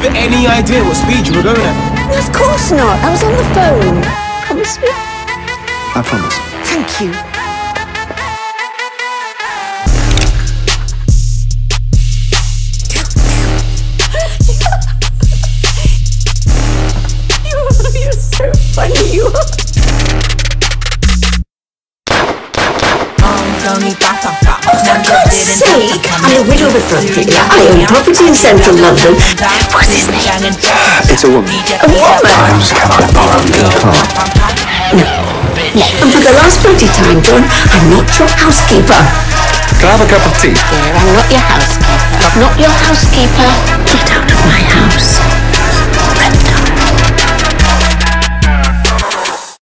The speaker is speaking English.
have any idea what speed you were going at? Of course not. I was on the phone. Promise me. I promise. Thank you. You're so God's sake! I'm a widow with brother. I own property in central London. What's his name? It's a woman. A woman! Times can I borrow your car? And for the last bloody time, John, I'm not your housekeeper. Can I have a cup of tea? Dear, I'm not your housekeeper. I'm not your housekeeper. Get out of my house.